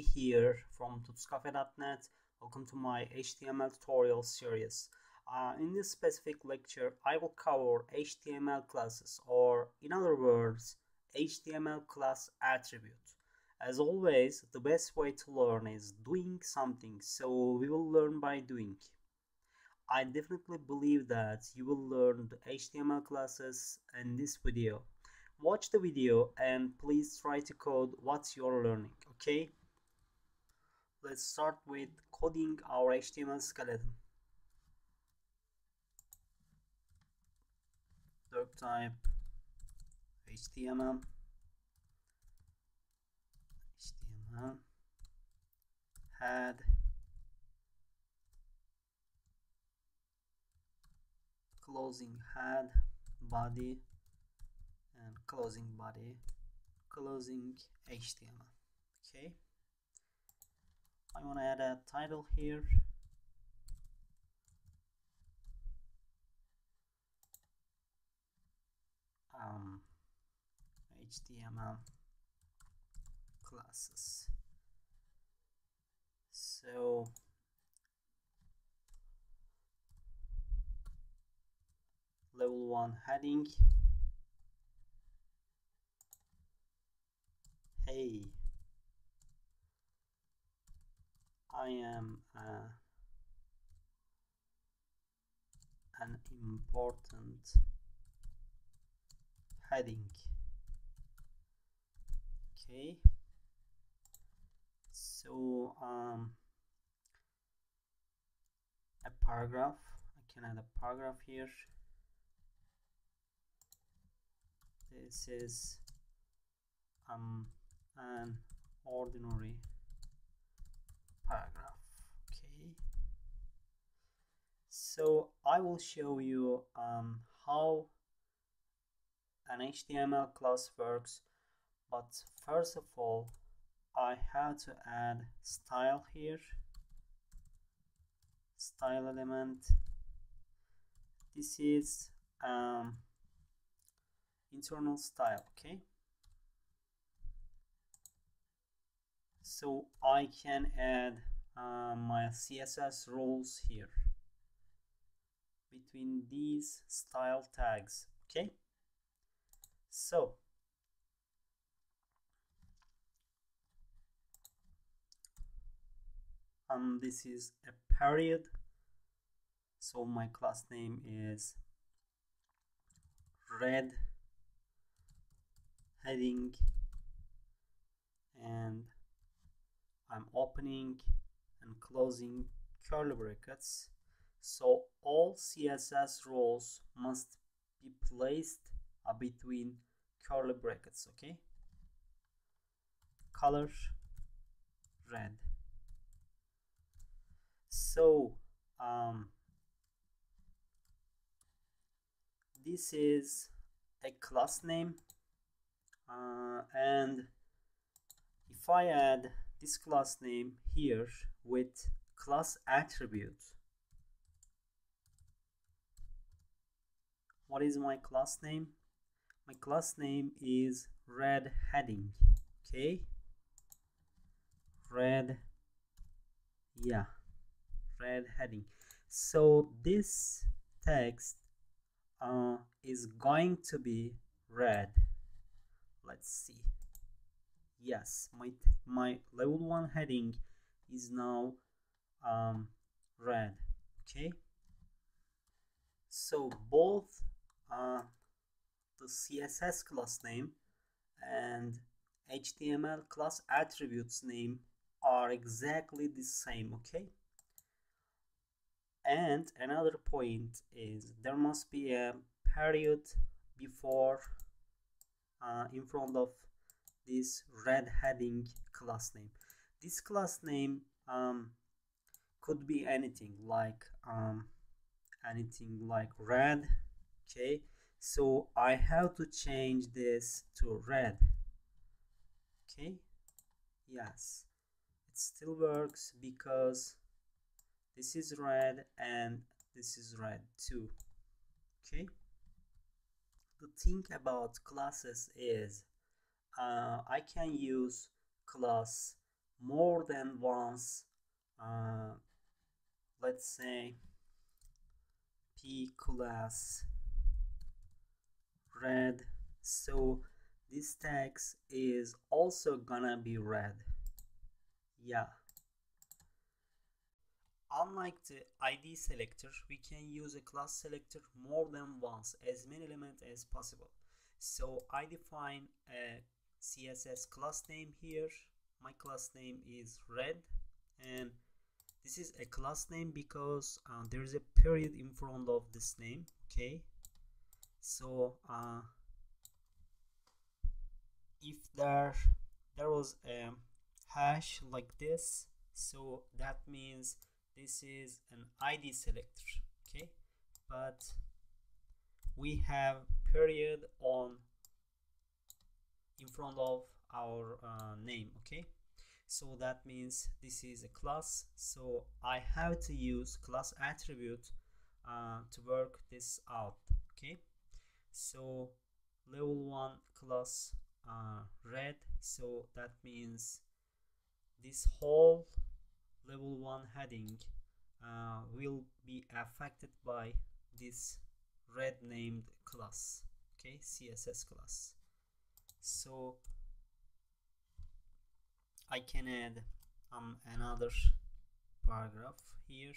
Here from tutscafe.net. Welcome to my HTML tutorial series. Uh, in this specific lecture, I will cover HTML classes or in other words, HTML class attribute. As always, the best way to learn is doing something, so we will learn by doing. I definitely believe that you will learn the HTML classes in this video watch the video and please try to code what you're learning okay let's start with coding our HTML skeleton. Doc type HTML HTML head closing head body and closing body. Closing HTML okay I want to add a title here. Um, HTML classes. So level 1 heading. Hey I am uh, an important heading. Okay. So um, a paragraph. I can add a paragraph here. This is um an ordinary paragraph. Okay. So I will show you um, how an HTML class works but first of all I have to add style here. Style element. This is um, internal style okay so I can add uh, my CSS roles here between these style tags okay? So um this is a period. So my class name is red heading and I'm opening and closing curly brackets. So all CSS roles must be placed uh, between curly brackets okay? Color red. So um, this is a class name uh, and if I add this class name here with class attribute. What is my class name? My class name is red heading. Okay. Red. Yeah. Red heading. So this text uh, is going to be red. Let's see yes my my level 1 heading is now um, red okay? So both uh, the css class name and html class attributes name are exactly the same okay? And another point is there must be a period before uh, in front of this red heading class name. This class name um, could be anything like um, anything like red okay? So I have to change this to red okay? Yes it still works because this is red and this is red too okay? The thing about classes is uh, I can use class more than once uh, let's say p class red. So this text is also gonna be red. Yeah. Unlike the id selector we can use a class selector more than once as many elements as possible. So i define a css class name here. My class name is red. And this is a class name because uh, there is a period in front of this name okay? So uh, if there there was a hash like this so that means this is an id selector okay? But we have period on in front of our uh, name okay? So that means this is a class. So I have to use class attribute uh, to work this out okay? So level 1 class uh, red. So that means this whole level 1 heading uh, will be affected by this red named class okay? Css class so I can add um, another paragraph here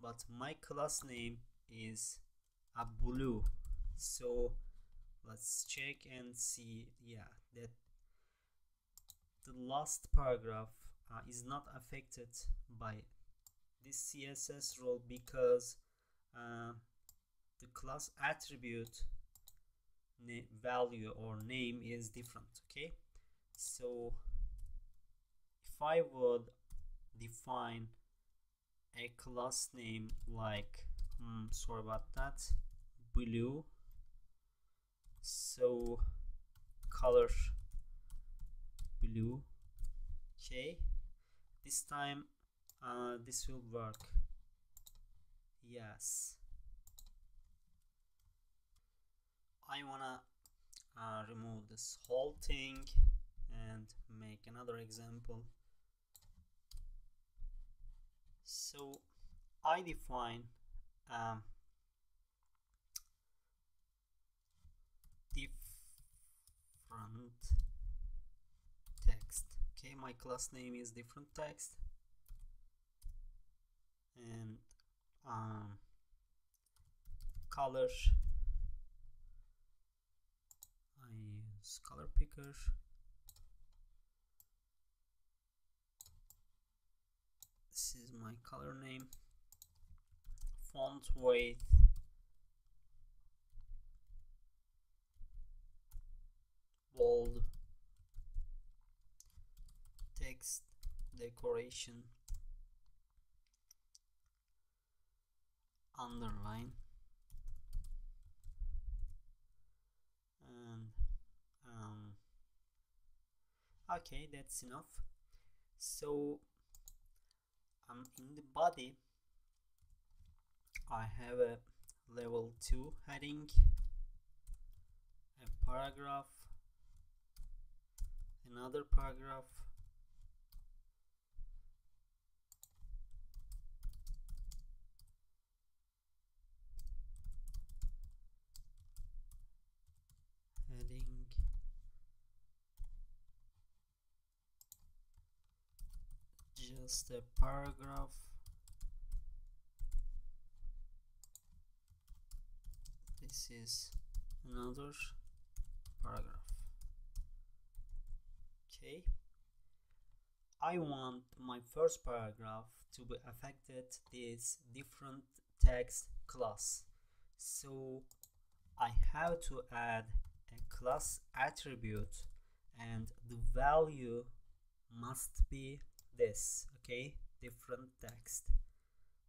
but my class name is a blue so let's check and see yeah that the last paragraph uh, is not affected by this css role because uh, the class attribute value or name is different okay? So if I would define a class name like hmm, sorry about that blue so color blue okay? This time uh, this will work. Yes I wanna uh, remove this whole thing and make another example. So I define um, different text. Okay my class name is different text. And um, color I color picker this is my color name. Font weight bold. Text decoration. Underline okay that's enough. So I'm um, in the body I have a level 2 heading a paragraph another paragraph heading just the paragraph. This is another paragraph. Okay. I want my first paragraph to be affected this different text class. So I have to add a class attribute and the value must be this okay different text.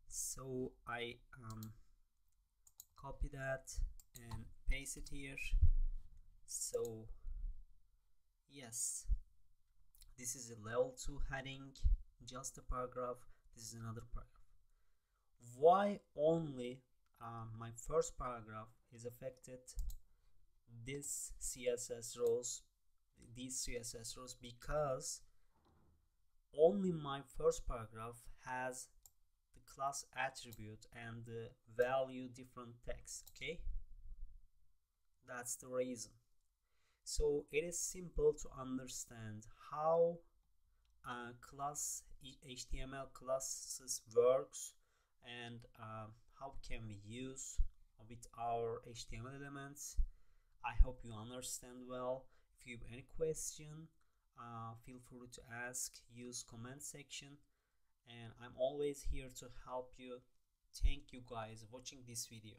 So I um, copy that and paste it here. So yes this is a level 2 heading just a paragraph. This is another paragraph. Why only uh, my first paragraph is affected this css rows these css rows? Because only my first paragraph has the class attribute and the value different text okay? That's the reason. So it is simple to understand how a class html classes works and uh, how can we use with our html elements. I hope you understand well. If you have any question uh, feel free to ask use comment section and i'm always here to help you. Thank you guys watching this video